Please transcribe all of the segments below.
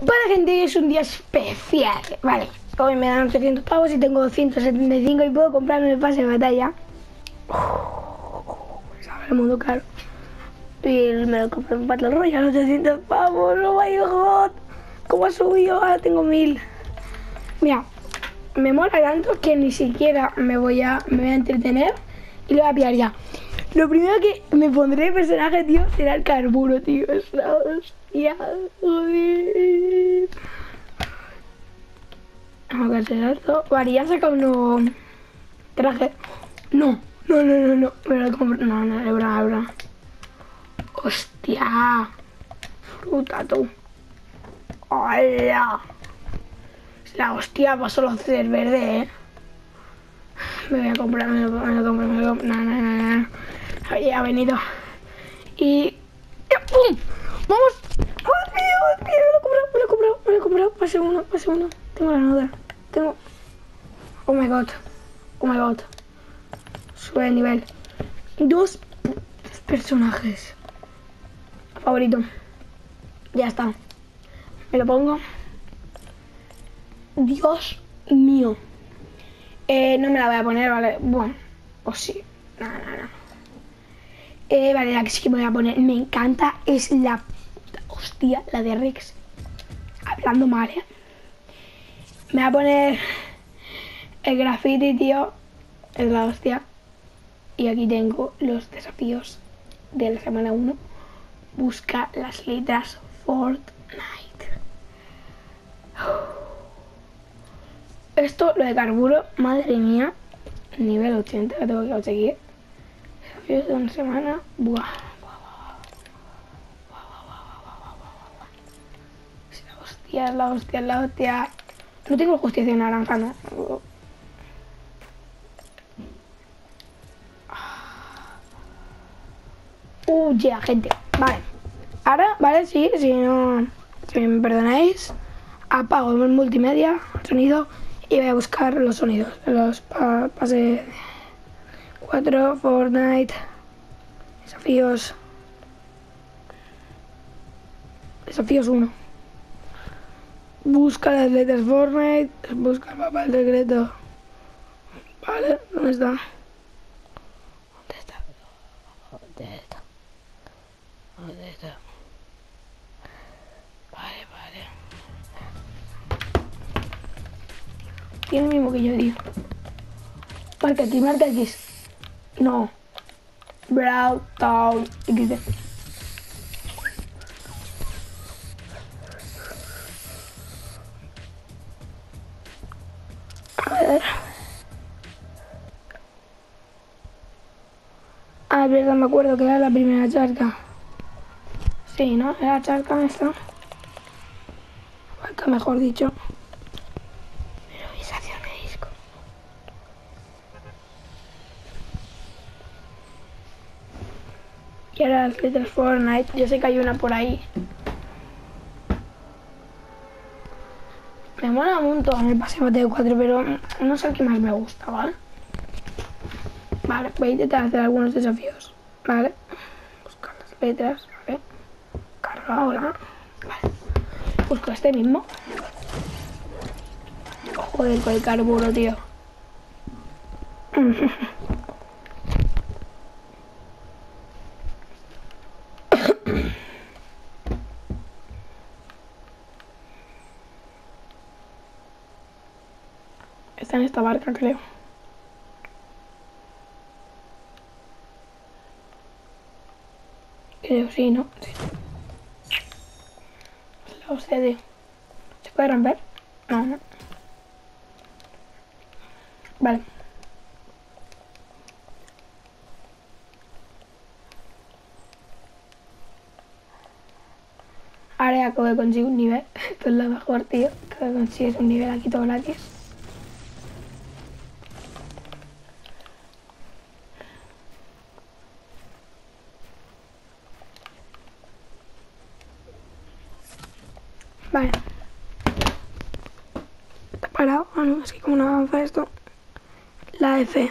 Para gente es un día especial. Vale, hoy me dan 300 pavos y tengo 275 y puedo comprarme el pase de batalla. Sabe el mundo caro. Y me lo compré en Battle Royale, 800 pavos. Oh my god. ¿Cómo ha subido? Ahora tengo 1000. Mira, me mola tanto que ni siquiera me voy a, me voy a entretener y lo voy a pillar ya. Lo primero que me pondré de personaje, tío, será el carburo, tío. Es la hostia, joder. Vamos a esto. Vale, ya saca uno traje. No, no, no, no, no. Me lo compro. No, no, broma, es broma. Hostia. Fruta, tú. ¡Hola! La hostia va solo a hacer verde, eh. Me voy a comprar, me lo, me lo compro, me lo compro. No, no, no, no. Ahí ha venido. Y. ¡Pum! ¡Vamos! ¡Oh! ¡Tío! Me lo he comprado, me lo he comprado, me lo he comprado. Pase uno, pase uno. Tengo la nota. Tengo. Oh my god. Oh my god. Sube el nivel. Dos personajes. Favorito. Ya está. Me lo pongo. Dios mío. Eh, no me la voy a poner, ¿vale? Bueno, o sí. No, no, no. Eh, vale, la que sí que me voy a poner, me encanta, es la hostia, la de Rex. Hablando mal, ¿eh? Me voy a poner el graffiti, tío. Es la hostia. Y aquí tengo los desafíos de la semana 1. Busca las letras Fortnite. Esto, lo de carburo, madre mía. Nivel 80 que tengo que conseguir. De una semana. Buah. La hostia, la hostia, la hostia. No tengo justicia naranja, ¿no? Uh, yeah, gente. Vale. Ahora, vale, sí, si no. Si me perdonáis, apago el multimedia, el sonido y voy a buscar los sonidos. Los pa pase 4, Fortnite, desafíos. Desafíos 1. Busca las letras Fortnite, busca el mapa del secreto. Vale, ¿dónde está? ¿Dónde está? ¿Dónde está? ¿Dónde está? Vale, vale. Tiene el mismo que yo, tío. Marca aquí, marca X. No. Brown Town XD. A ver. Ah, verdad, me acuerdo que era la primera charca. Sí, ¿no? Era charca esta. Mejor dicho. Ahora las letras Fortnite. Yo sé que hay una por ahí. Me mola un montón el paseo de 4, pero no sé que más me gusta, ¿vale? Vale, voy a intentar hacer algunos desafíos. Vale. Buscar las letras. Vale. Carga ahora. Vale. Busco este mismo. Joder, con el carburo, tío. Barca, creo. Sí, ¿no? Sí. La tío. ¿Se puede romper? No, no. Vale. Ahora ya acabo de conseguir un nivel. Esto es lo mejor, tío. Que consigues un nivel aquí todo gratis. Vale. ¿Está parado? Ah, no, es que como no avanza esto. La F.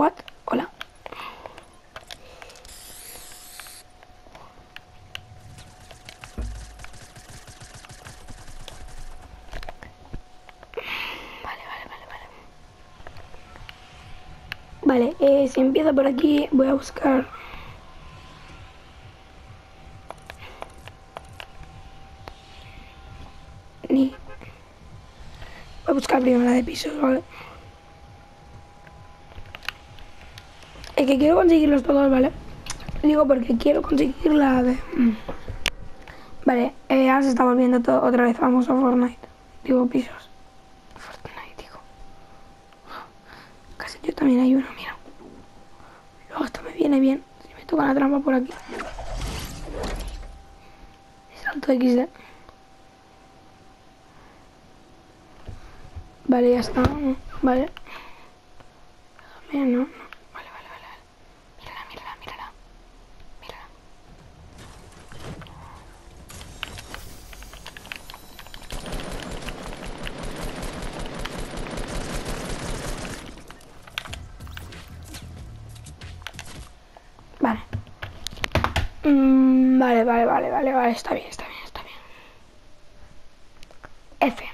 what? Hola. Vale, vale, vale, vale. Vale, eh, si empiezo por aquí, voy a buscar. Ni. Voy a buscar primero la de pisos, ¿vale? Es que quiero conseguirlos todos, ¿vale? Digo porque quiero conseguir la de... mm. Vale, eh, ahora se está volviendo todo otra vez famoso Fortnite. Digo, pisos. Fortnite, digo. Casi yo también hay uno, mira. Luego esto me viene bien. Si me toca la trampa por aquí. Salto XD. Vale, ya está. Vale. Bien, ¿no? Mm, vale, vale, vale, vale, vale. Está bien, está bien, está bien. F.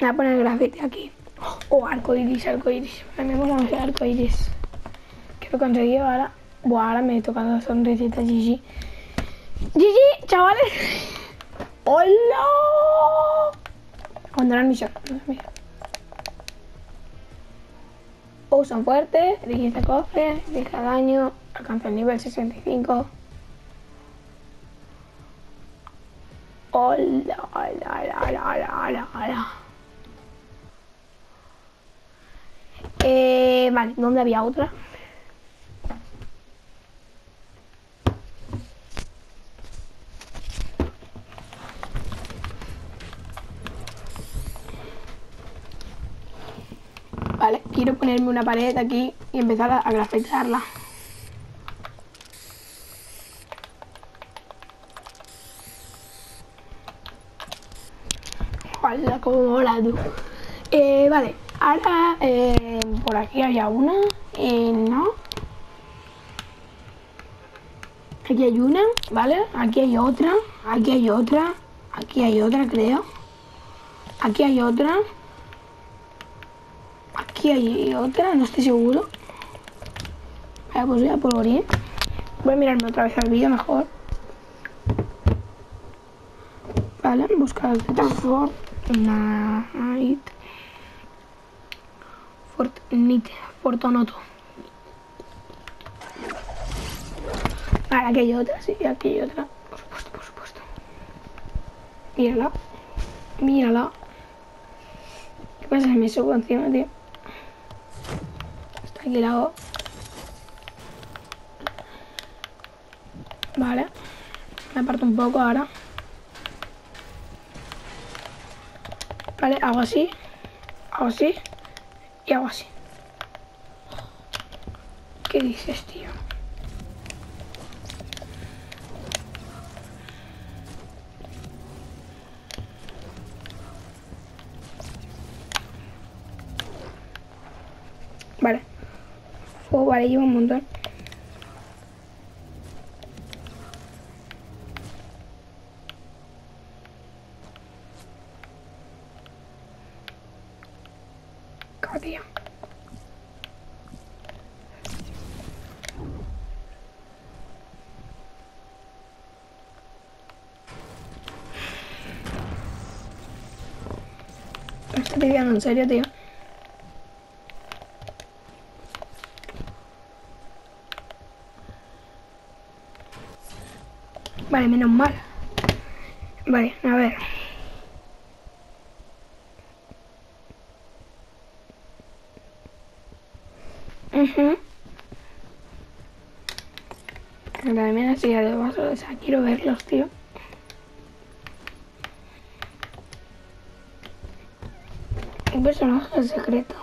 Voy a poner el grafiti aquí. Oh, arco iris, arco iris. Mí me mola el arco iris. Que lo he conseguido ahora. Buah, ahora me he tocado sonrisita GG. GG, chavales. ¡Hola! Abandonar misión. Mira. Oh, son fuertes. Elige este cofre. Deja daño. Alcanza el nivel 65. Hola, hola, hola, hola, hola, hola. Eh, vale, ¿dónde había otra? Una pared aquí y empezar a, a grafitearla. Hola, cómo mola tú. Eh, vale, ahora eh, por aquí había una. Eh, no. Aquí hay una, ¿vale? Aquí hay otra. Aquí hay otra. Aquí hay otra, creo. Aquí hay otra. Aquí hay otra, no estoy seguro. Vale, pues voy a polvorín. Voy a mirarme otra vez el vídeo mejor. Vale, buscar Fortnite. Fortnite. Fortonoto. Vale, aquí hay otra, sí, aquí hay otra. Por supuesto, por supuesto. Mírala. Mírala. ¿Qué pasa me subo encima, tío? Aquí la hago. Vale. Me aparto un poco ahora. Vale, hago así. Hago así. Y hago así. ¿Qué dices, tío? Vale. Oh, vale, lleva un montón. Me estoy pidiendo en serio, tío. Vale, menos mal. Vale, a ver. Mhm. Madre mía, si ya de vaso, o sea, quiero verlos, tío. Un personaje secreto.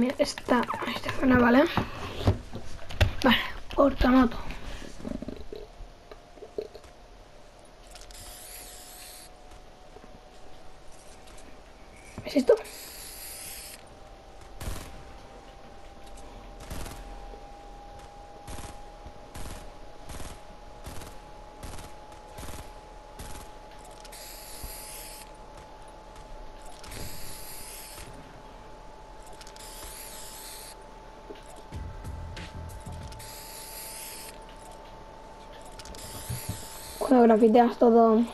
También esta, esta zona, ¿vale? Vale, cortamoto. ¿Es esto? Cuando grafiteas todo.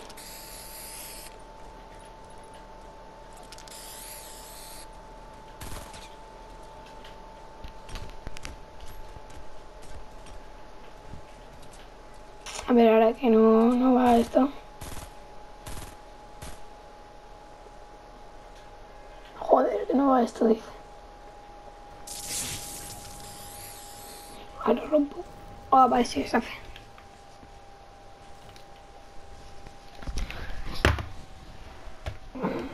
A ver, ahora que no, no va esto. Joder, que no va esto, dice. Ahora rompo. Ah, vale, sí, se hace.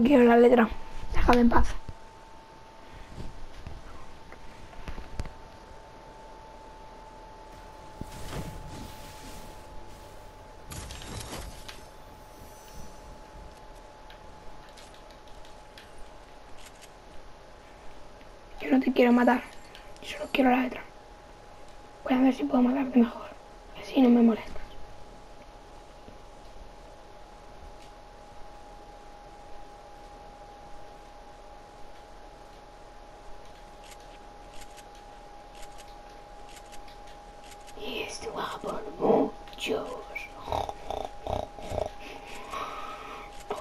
quiero la letra. Déjame en paz. Yo no te quiero matar. Yo solo quiero la letra. Voy a ver si puedo matarte mejor. Así no me molestas. Y esto va por muchos.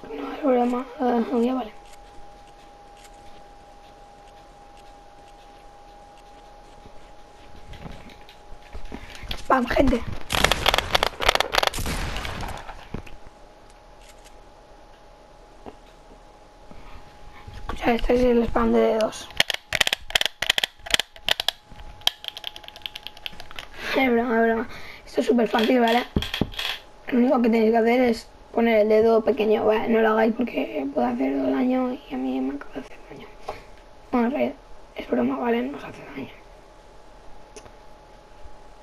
No es problema. Uh, un día vale. Vamos, gente. Escucha, este es el spam de dedos. Es broma, es broma. Esto es súper fácil, ¿vale? Lo único que tenéis que hacer es poner el dedo pequeño, ¿vale? No lo hagáis porque puede hacer daño y a mí me acaba de hacer daño. Bueno, es broma, ¿vale? No os hace daño.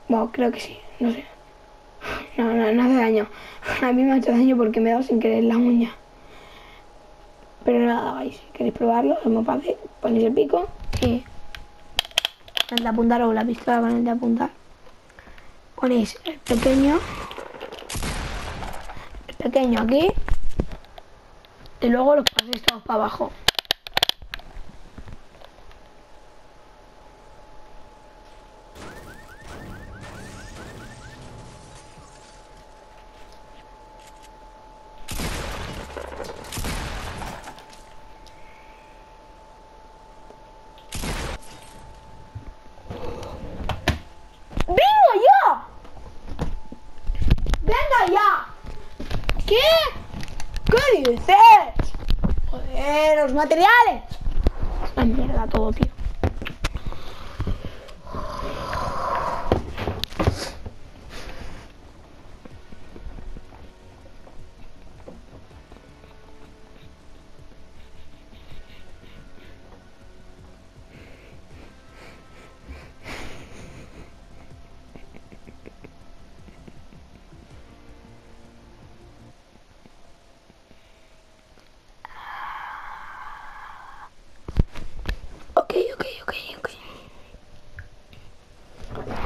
Bueno, creo que sí, no sé. No, no, no hace daño. A mí me ha hecho daño porque me he dado sin querer la uña. Pero no la hagáis. Si queréis probarlo, es muy fácil. Ponéis el pico y el de apuntar o la pistola con el de apuntar. Ponéis el pequeño, el pequeño aquí y luego los paséis todos para abajo. ¡Venga ya! ¡Venga ya! ¿Qué? ¿Qué dices? Joder, los materiales.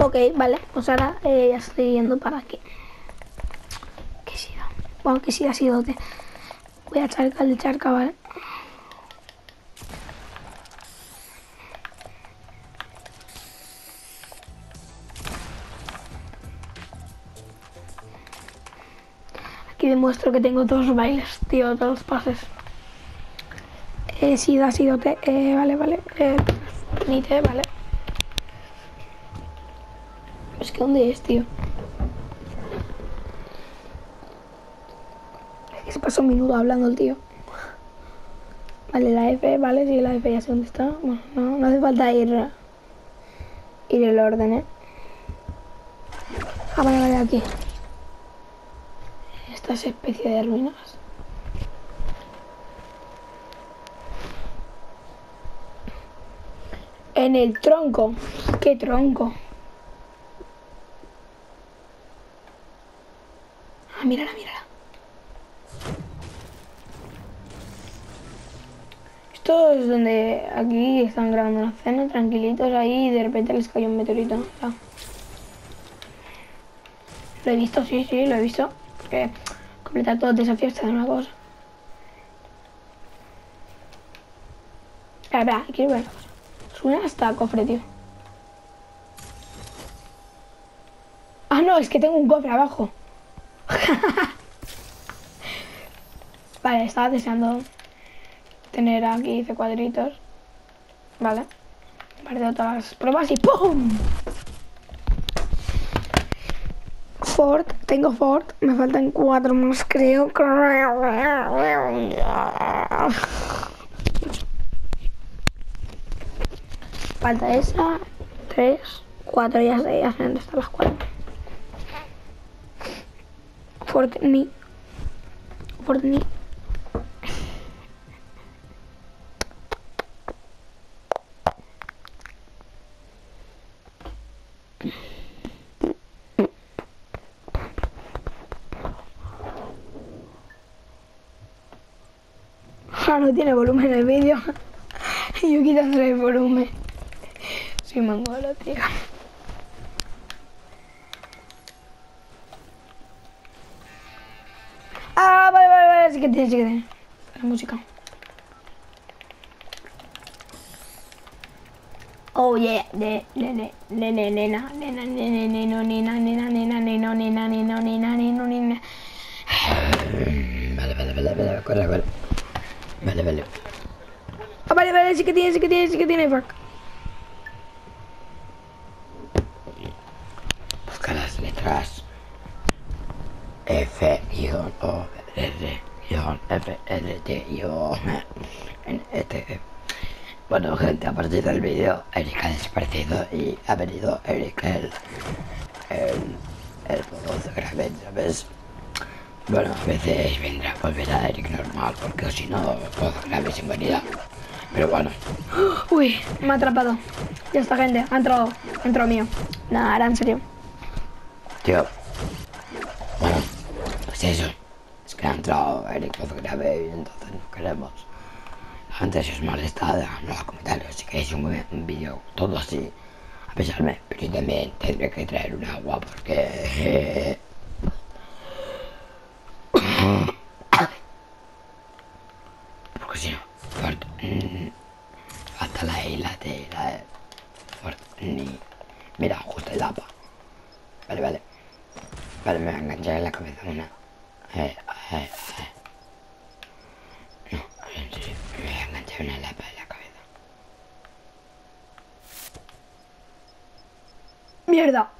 Ok, vale, pues ahora eh, ya estoy yendo para aquí. Que siga. Bueno, que siga sido. Te... Voy a echar cal de charca, ¿vale? Aquí demuestro que tengo dos bailes, tío, dos pases. Eh, sí, ha sido te. Eh, vale, vale. Eh, ni te, vale. Es que ¿dónde es, tío? Es que se pasó un minuto hablando el tío. Vale, la F, vale, sí, la F ya sé dónde está. Bueno, no, no hace falta ir. Ir el orden, eh. Ah, vale, vale, aquí. Esta es especie de ruinas. En el tronco. ¿Qué tronco? Mírala, mírala. Esto es donde aquí están grabando una cena, tranquilitos ahí, y de repente les cayó un meteorito. Lo he visto, sí, sí, lo he visto. Porque completar todos los desafíos te da una cosa. Espera, espera, quiero ver. Suena hasta cofre, tío. Ah, no, es que tengo un cofre abajo. vale, estaba deseando tener aquí C cuadritos. Vale. Vale, de otras pruebas y ¡pum! Ford, tengo Ford, me faltan cuatro más, creo. Falta esa, tres, cuatro, ya sé, ya sé dónde están las cuatro. Fortnite. Fortnite. Ah, no tiene volumen el vídeo. Y yo quitándole el volumen. Soy mongolo, tío. Ah, vale, sí que tiene, sí que tiene. La música. Oh yeah, ne, ne, ne, ne, ne, nena, nena, nena, nena, nena, nena, nena, nena, nena, nena, nena, nena, nena. Vale, vale, vale, vale, corre, vale. Vale, vale. Ah, vale, vale, sí que tiene, sí que tiene, sí que tiene, fuck. Busca las letras F, guion, O, R, guion, F, L, T, guion, N, E, T. Bueno, gente, a partir del vídeo, Eric ha desaparecido y ha venido Eric, el, el, el ¿sabes? Bueno, a veces vendrá, volverá Eric normal, porque si no, todo grave sin venida. Pero bueno, Uy, me ha atrapado. Ya está, gente. Ha entrado, ha entrado mío. Nada, en serio. tío. Bueno, pues eso. Es que ha entrado Eric todo grave y entonces no queremos. Antes os molesta, dejadme en los comentarios si queréis un, vídeo todo así. Avisarme, pero yo también tendré que traer un agua porque... Porque si no, mm, falta la E y la. Fort, ni... Mira, justo el APA. Vale, vale. Vale, me voy a enganchar en la cabeza una. Eh, jefe. No, en serio, me voy a una lapa en la cabeza. ¡Mierda!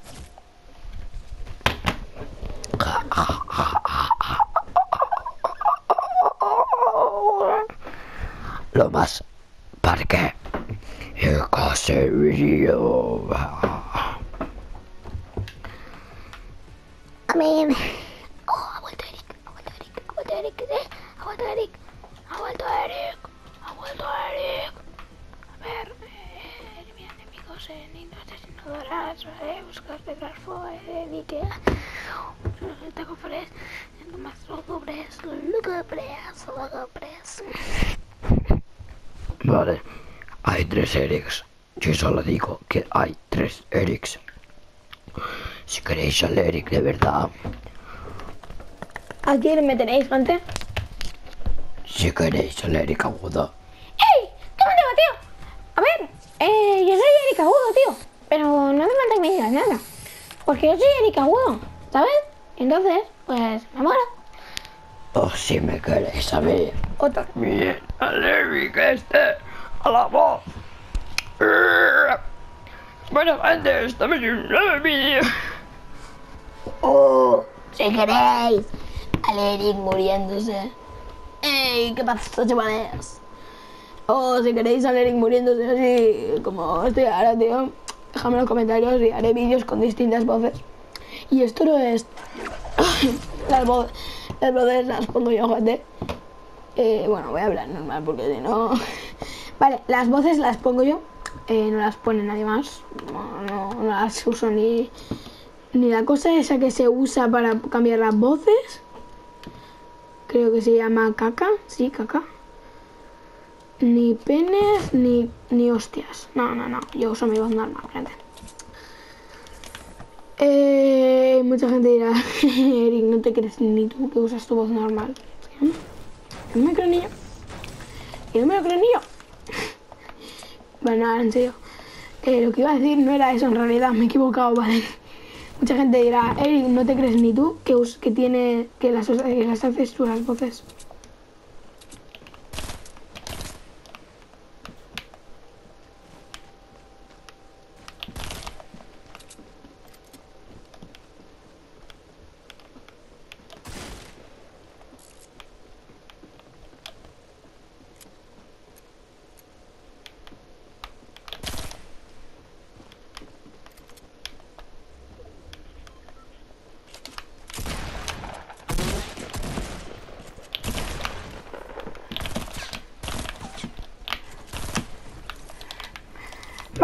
Lo más parque y. solo digo que hay tres Erics. Si queréis al Eric de verdad, ¿A quién me tenéis, gente? si queréis al Eric agudo, ¡Ey! ¿Qué me digo, tío? A ver, eh, yo soy Erika Agudo, tío. Pero no hace falta que me digas nada. Porque yo soy Erika Agudo, ¿sabes? Entonces, pues, me mola. o si me queréis mí, Otro. bien al Eric este, a la voz. Bueno, gente, estamos en un nuevo vídeo. Oh, si queréis. Al Eric muriéndose. ¡Ey! ¿Qué pasa, chavales? Oh, si queréis al Eric muriéndose así como estoy ahora, tío. Déjame en los comentarios y haré vídeos con distintas voces. Y esto no es. las, voces, las voces las pongo yo, gente. Eh, bueno, voy a hablar normal porque si no. Vale, las voces las pongo yo. Eh, no las pone nadie más. No, no, las uso ni. Ni la cosa esa que se usa para cambiar las voces. Creo que se llama caca. Sí, caca. Ni penes, ni, ni hostias. No, no, no. Yo uso mi voz normal, gente. Eh, mucha gente dirá, Eric, no te crees ni tú que usas tu voz normal. No, me creo ni yo. Yo no me lo creo ni yo. Bueno, ahora en serio. Eh, lo que iba a decir no era eso en realidad, me he equivocado, ¿vale? Mucha gente dirá, Eric, no te crees ni tú que, que tiene que las, que las haces tú voces.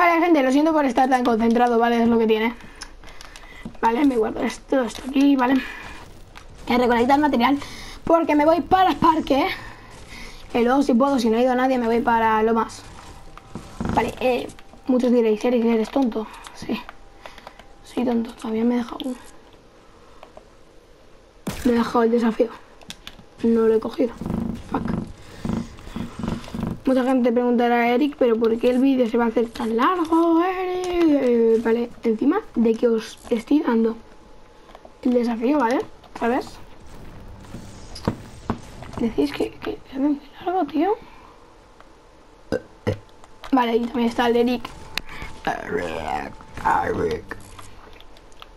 Vale, gente, lo siento por estar tan concentrado, ¿vale? Es lo que tiene. Vale, me guardo esto, esto aquí, ¿vale? Voy a recolectar material porque me voy para el parque. Y luego, si puedo, si no ha ido nadie, me voy para lo más. Vale, eh, muchos diréis, Eric, eres tonto. Sí, soy tonto, todavía me he dejado uno. Me he dejado el desafío. No lo he cogido. Mucha gente preguntará a Eric, pero ¿por qué el vídeo se va a hacer tan largo, Eric? Vale, encima de que os estoy dando el desafío, ¿vale? ¿Sabes? Decís que, que es muy largo, tío. Vale, y también está el Eric. Eric, Eric.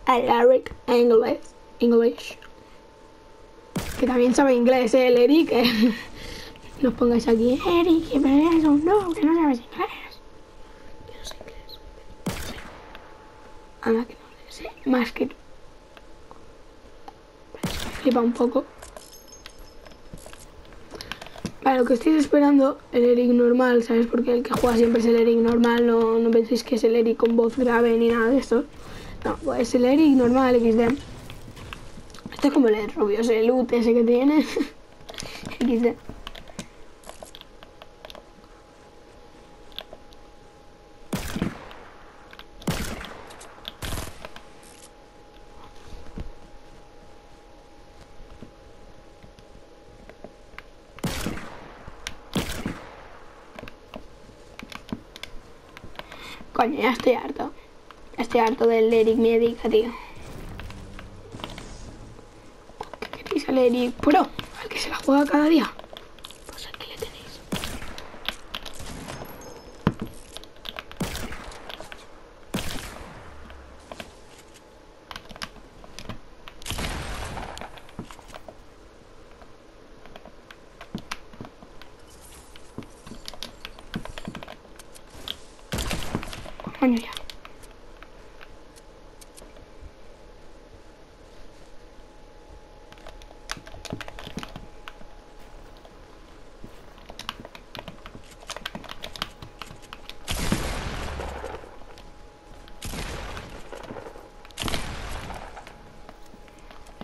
El Eric English. English. Que también sabe inglés, ¿eh? el Eric. eh. No os pongáis aquí, Eric, que me eres un no, que no sabes inglés. Que no sé inglés. Anda, que no sé más que tú. Flipa un poco. Vale, lo que estoy esperando, el Eric normal, ¿sabes? Porque el que juega siempre es el Eric normal, no, no penséis que es el Eric con voz grave ni nada de esto. No, pues el Eric normal XD. Este es como el rubio, ese loot ese que tiene. XD. Coño, ya estoy harto. Estoy harto del Eric Medica, tío. ¿Qué queréis al Eric Pro? Al que se la juega cada día. Pues aquí le tenéis. Ya.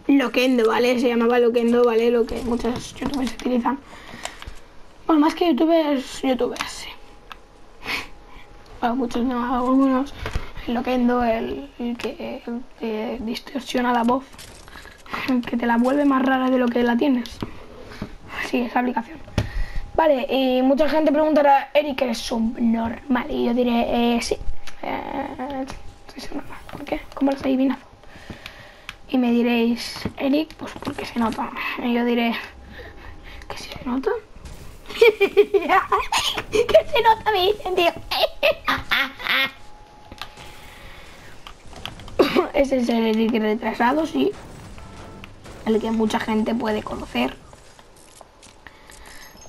Loquendo, ¿vale? Se llamaba Loquendo, ¿vale? Lo que muchos youtubers utilizan. Bueno, más que youtubers, youtubers, muchos no, algunos. El Loquendo, el, el que que distorsiona la voz. El que te la vuelve más rara de lo que la tienes. Sí, esa aplicación. Vale, y mucha gente preguntará, Eric, ¿eres subnormal? Y yo diré, eh, sí. Eh, subnormal. ¿Por qué? ¿Cómo lo has adivinado? Y me diréis, Eric, pues porque se nota. Y yo diré, ¿que se nota? ¿Que se nota? Me dicen, tío. Ese es el retrasado, sí. El que mucha gente puede conocer.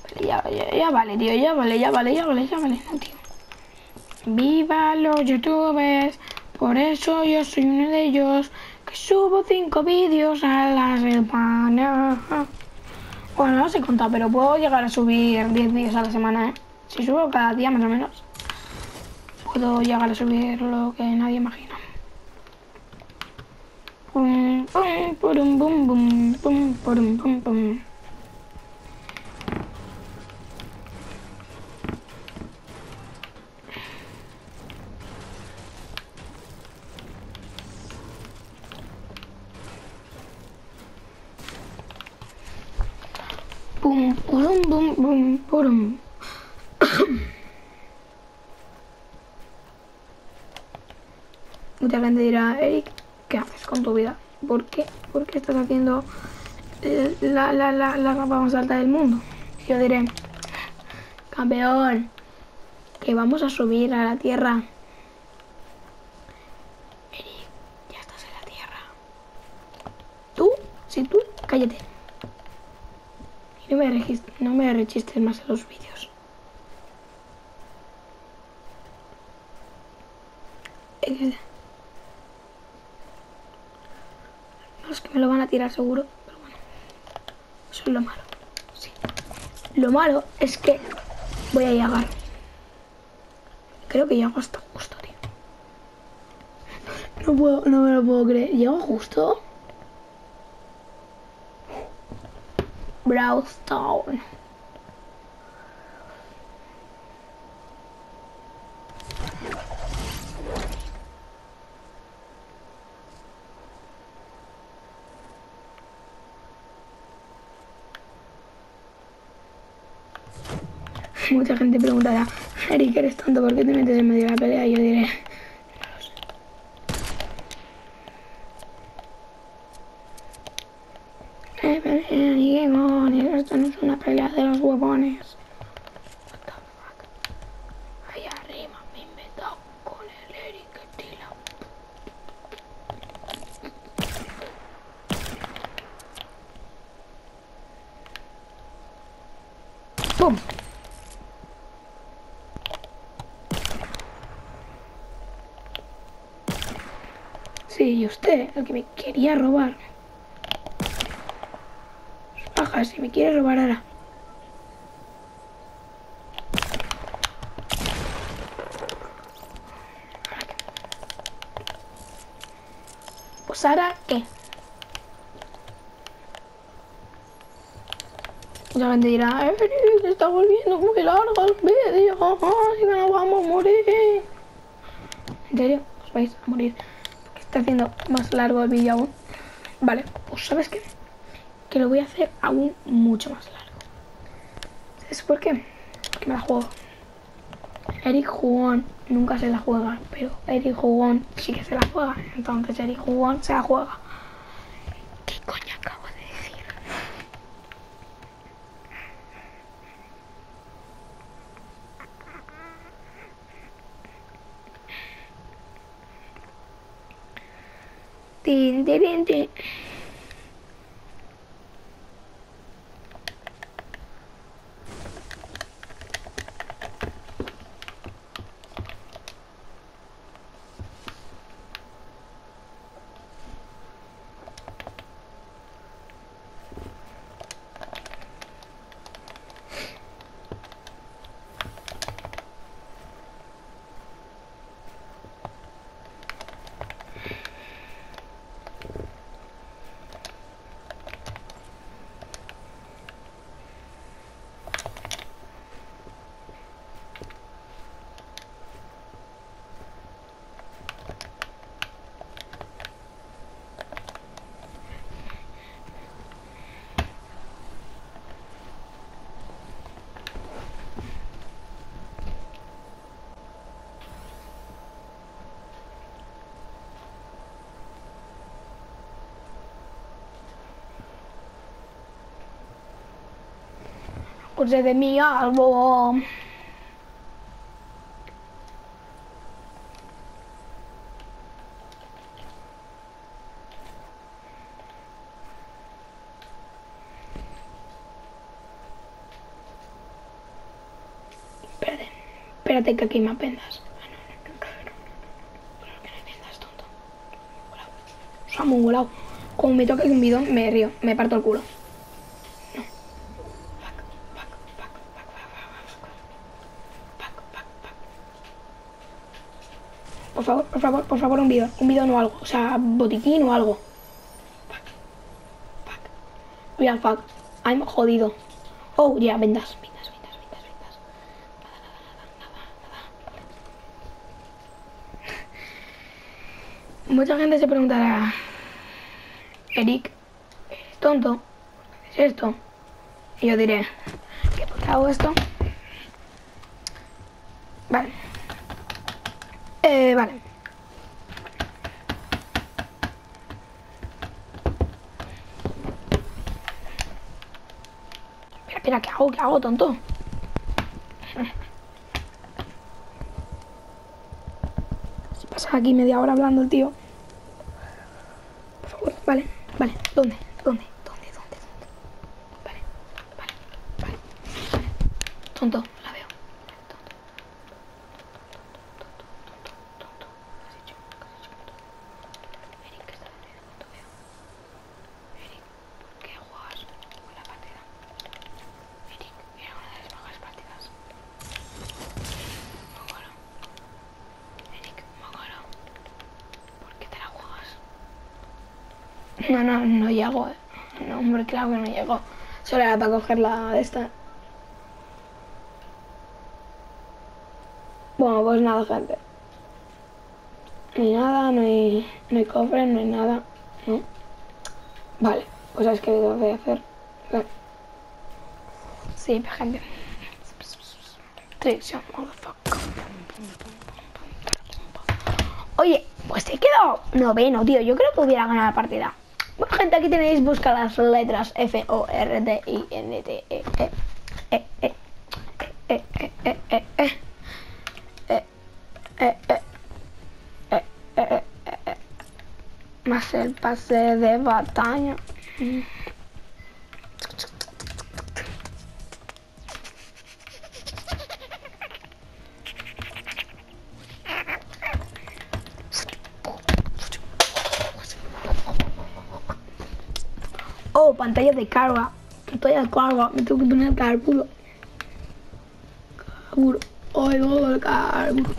Vale, ya, ya, vale, tío, ya vale, ya vale, ya vale, ya vale, no. Viva los youtubers, por eso yo soy uno de ellos, que subo cinco vídeos a la semana. Bueno, no sé contar, pero puedo llegar a subir 10 vídeos a la semana, ¿eh? Si subo cada día más o menos, puedo llegar a subir lo que nadie imagina. Pum, pum, purum, bum, bum, pum, purum, pum, pum. Pum, purum, bum, bum, purum. Mucha gente dirá, Eric, ¿qué haces con tu vida? ¿Por qué? ¿Por qué estás haciendo eh, la, la, la, la capa más alta del mundo? Yo diré, campeón, que vamos a subir a la tierra. Eric, ya estás en la tierra. Tú, sí, tú, cállate. Y no me, no me rechistes más en los vídeos. XD. No, es que me lo van tirar seguro, pero bueno. Eso es lo malo. Sí. Lo malo es que voy a llegar. Creo que llego hasta justo, tío. No puedo, no me lo puedo creer. ¿Llego justo? Browstown. Mucha gente preguntará, Eric, eres tonto, ¿por qué te metes en medio de la pelea? Yo diré, no lo sé. Eh, pero, eh, ni qué demonios, esto no es una pelea de los huevones. What the fuck. Ahí arriba me he inventado con el Eric Tila. ¡Pum! Sí, el que me quería robar. Baja, si me quiere robar ahora. Pues ahora, ¿qué? Mucha gente dirá, Eric, se está volviendo muy largo el vídeo, ay, que nos vamos a morir. ¿En serio? Os vais a morir. Está haciendo más largo el vídeo aún. Vale, pues ¿sabes qué? Que lo voy a hacer aún mucho más largo. ¿Sabes por qué? Porque me la juego. Eric Jugón nunca se la juega, pero Eric Jugón sí que se la juega. Entonces Eric Jugón se la juega. they, ding, didn't cose de mio albo Espérate, que aquí me apendas. Tonto. Soy muy volado. Como me toca el video, me río, me parto el culo. Por favor, por favor, por favor, un bidón. Un bidón o algo. O sea, botiquín o algo. Fuck. Fuck. Real fuck. I'm jodido. Oh, ya, vendas, vendas, vendas, vendas, vendas. Nada, nada, nada, nada. Mucha gente se preguntará, Eric, ¿eres tonto? ¿Por qué haces esto? Y yo diré, ¿qué por qué esto? Vale. Eh, vale. Espera, espera, ¿qué hago? ¿Qué hago, tonto? Se pasa aquí media hora hablando el tío. Por favor, vale, vale. ¿Dónde? ¿Dónde? ¿Dónde? Vale, vale, vale. vale. Tonto, la veo. Tonto. Tonto, tonto, tonto. ¿Qué has hecho? ¿Qué has hecho? Eric, ¿qué estás haciendo? No te veo. Eric, ¿por qué juegas con la partida? Eric, era una de las mejores partidas. Mogoro. Eric, Mogoro. ¿Por qué te la juegas? No, no, no llego. eh. No, hombre, claro que no llego. Solo era para coger la de esta. Bueno, pues nada, gente. No hay nada, no hay, no hay cofre, no hay nada. ¿No? Vale, pues es que tengo que hacer. Sí, gente. Tricción, motherfucker. Oye, pues he quedado noveno, tío. Yo creo que hubiera ganado la partida. Bueno, gente, aquí tenéis, busca las letras F, O, R, D, I, N, T, E, E, E, E. Más el pase de batalla. De carga. Pantalla de carga. Me tengo que poner carburo. Carburo. Ay, no, el carburo.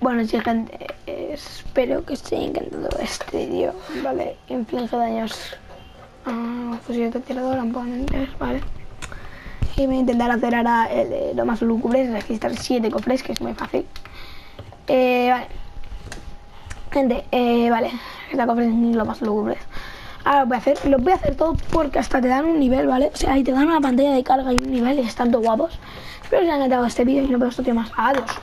Bueno, sí, gente, espero que os haya encantado este vídeo, ¿vale? Inflige daños a fusil de tirador, ¿vale? Y voy a intentar hacer ahora el de lo más lúgubre, registrar 7 cofres, que es muy fácil. Eh, vale. Gente, eh, vale, esta cofre es lo más lúgubre. Ahora voy a hacer, lo voy a hacer todo porque hasta te dan un nivel, ¿vale? O sea, ahí te dan una pantalla de carga y un nivel y están todos guapos. Espero que os haya encantado este vídeo y no veo otro tío más. Adiós.